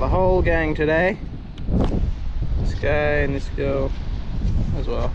the whole gang today. This guy and this girl as well.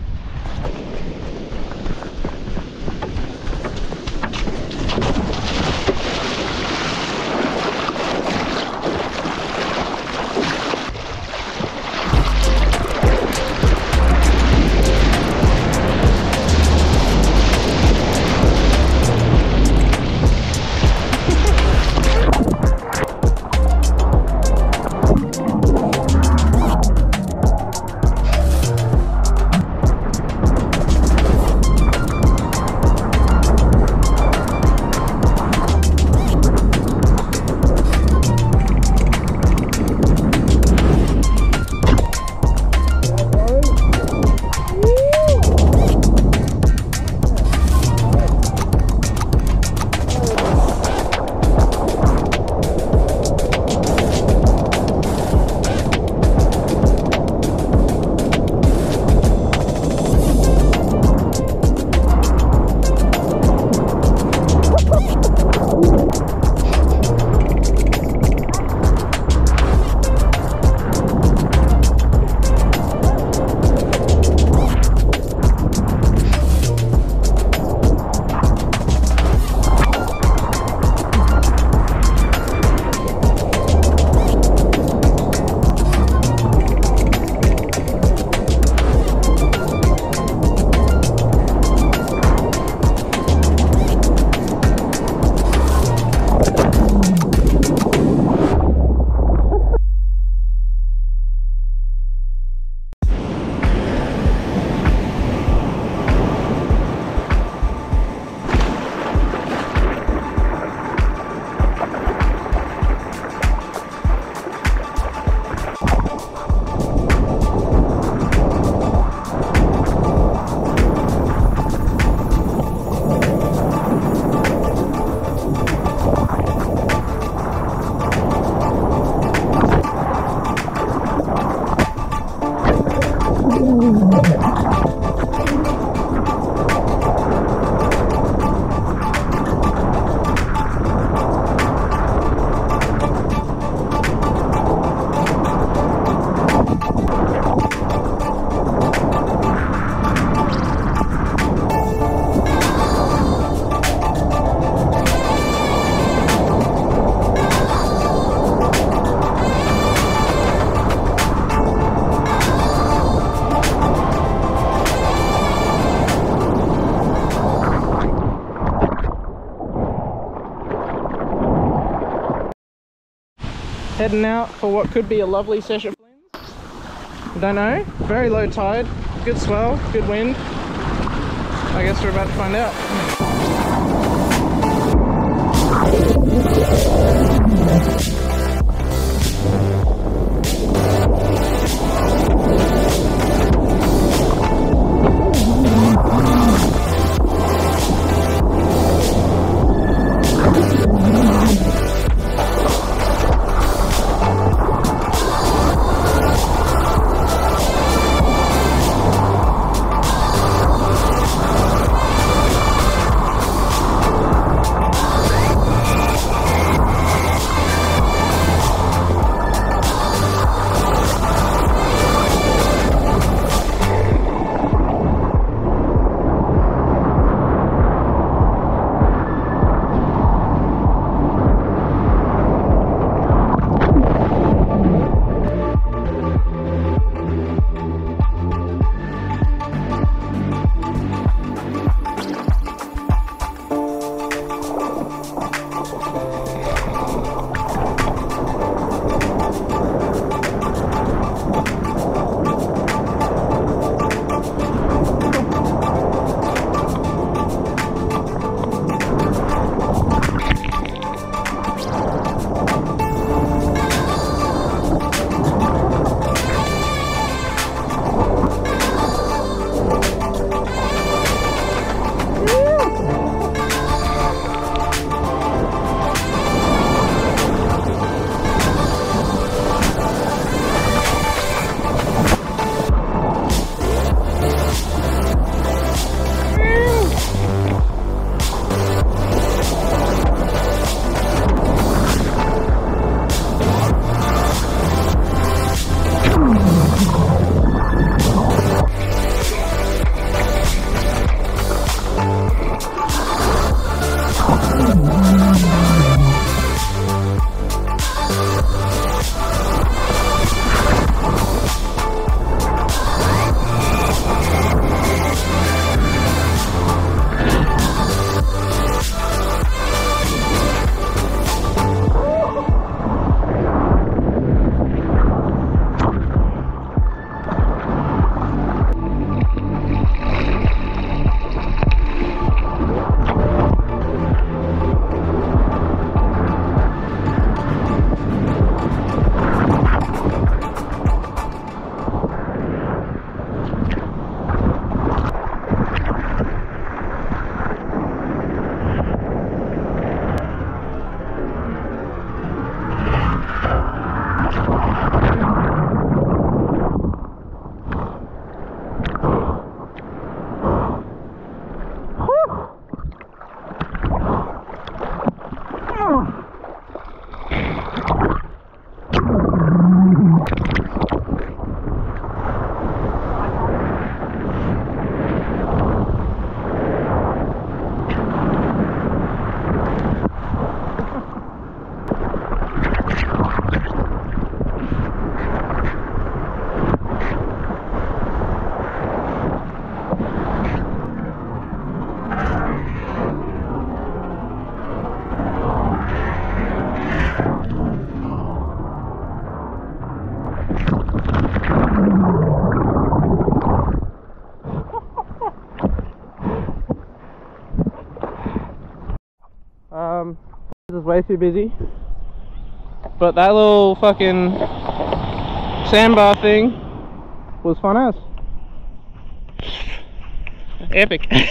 Heading out for what could be a lovely session. Don't know. Very low tide, good swell, good wind. I guess we're about to find out. Um, this is way too busy. But that little fucking sandbar thing was fun as. Epic.